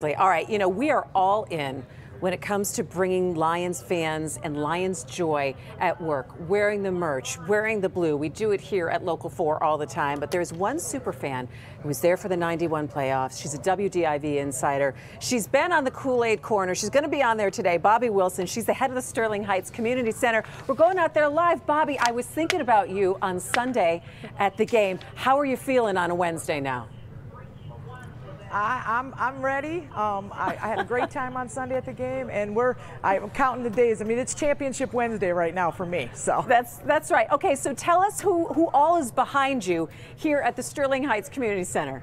All right, you know, we are all in when it comes to bringing Lions fans and Lions joy at work, wearing the merch, wearing the blue. We do it here at Local 4 all the time, but there's one super fan who was there for the 91 playoffs. She's a WDIV insider. She's been on the Kool-Aid Corner. She's going to be on there today. Bobbi Wilson. She's the head of the Sterling Heights Community Center. We're going out there live. Bobbi, I was thinking about you on Sunday at the game. How are you feeling on a Wednesday now? I, am I'm, I'm ready. Um, I, I, had a great time on Sunday at the game, and we're I'm counting the days. I mean, it's Championship Wednesday right now for me. So that's that's right. Okay, so tell us who who all is behind you here at the Sterling Heights Community Center.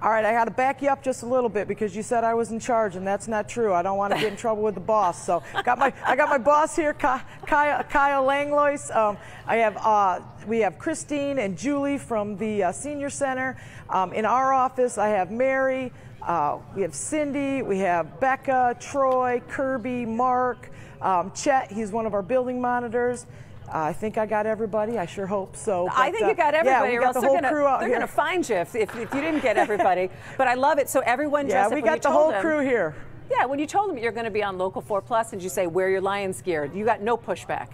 All right, I had to back you up just a little bit because you said I was in charge, and that's not true. I don't want to get in trouble with the boss. So got my, I got my boss here, Kyle, Kyle Langlois. Um, I have, uh, we have Christine and Julie from the uh, Senior Center. Um, in our office, I have Mary, uh, we have Cindy, we have Becca, Troy, Kirby, Mark, um, Chet, he's one of our building monitors. Uh, I think I got everybody. I sure hope so. But, I think you got everybody. Yeah, we got the whole gonna, crew out they're here. They're going to find you if, if, if, you didn't get everybody. but I love it. So everyone Yeah, we got the whole them, crew here. Yeah, when you told them you're going to be on Local 4 Plus and you say, wear your Lions gear, you got no pushback.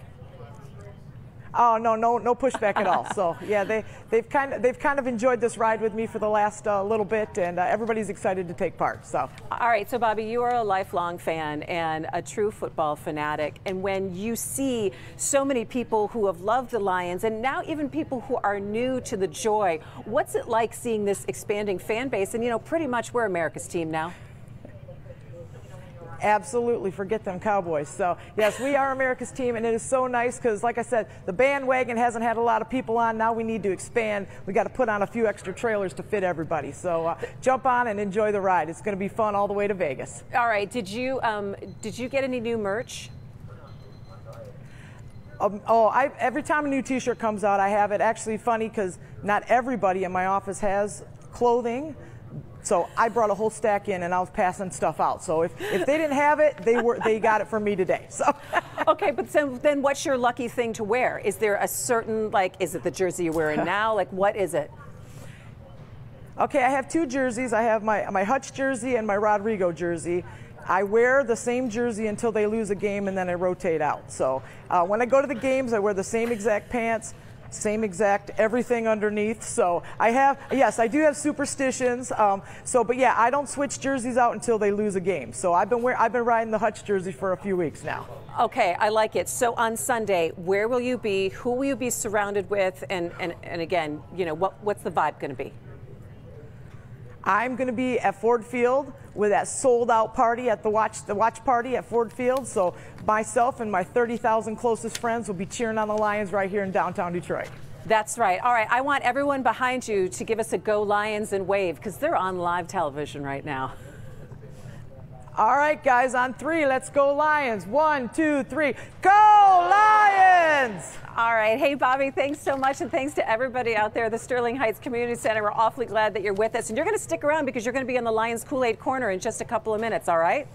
Oh no, no, no pushback at all. So yeah, they they've kind of they've kind of enjoyed this ride with me for the last uh, little bit, and uh, everybody's excited to take part. So all right, so Bobbi, you are a lifelong fan and a true football fanatic, and when you see so many people who have loved the Lions, and now even people who are new to the joy, what's it like seeing this expanding fan base? And you know, pretty much we're America's team now. Absolutely, forget them Cowboys. So, yes, we are America's team, and it is so nice because, like I said, the bandwagon hasn't had a lot of people on. Now we need to expand. We got to put on a few extra trailers to fit everybody. So, uh, jump on and enjoy the ride. It's going to be fun all the way to Vegas. All right. Did you um, did you get any new merch? Um, oh, I, every time a new T-shirt comes out, I have it. Actually, funny because not everybody in my office has clothing. So I brought a whole stack in and I was passing stuff out. So if, if they didn't have it, they were they got it from me today. So Okay, but so then what's your lucky thing to wear? Is there a certain like is it the jersey you're wearing now? Like what is it? Okay, I have two jerseys. I have my my Hutch jersey and my Rodrigo jersey. I wear the same jersey until they lose a game and then I rotate out. So uh, when I go to the games, I wear the same exact pants, same exact everything underneath. So I have, yes, I do have superstitions. Um, so, but yeah, I don't switch jerseys out until they lose a game. So I've been wear, I've been riding the Hutch jersey for a few weeks now. Okay, I like it. So on Sunday, where will you be? Who will you be surrounded with? And and, and again, you know, what what's the vibe going to be? I'm going to be at Ford Field with that sold out party at the watch the watch party at Ford Field. So myself and my 30,000 closest friends will be cheering on the Lions right here in downtown Detroit. That's right. All right, I want everyone behind you to give us a go Lions and wave because they're on live television right now. All right, guys, on three, let's go Lions. One, two, three, go Lions! All right. Hey, Bobbi, thanks so much. And thanks to everybody out there, at the Sterling Heights Community Center. We're awfully glad that you're with us. And you're going to stick around because you're going to be in the Lions Kool Aid Corner in just a couple of minutes, all right?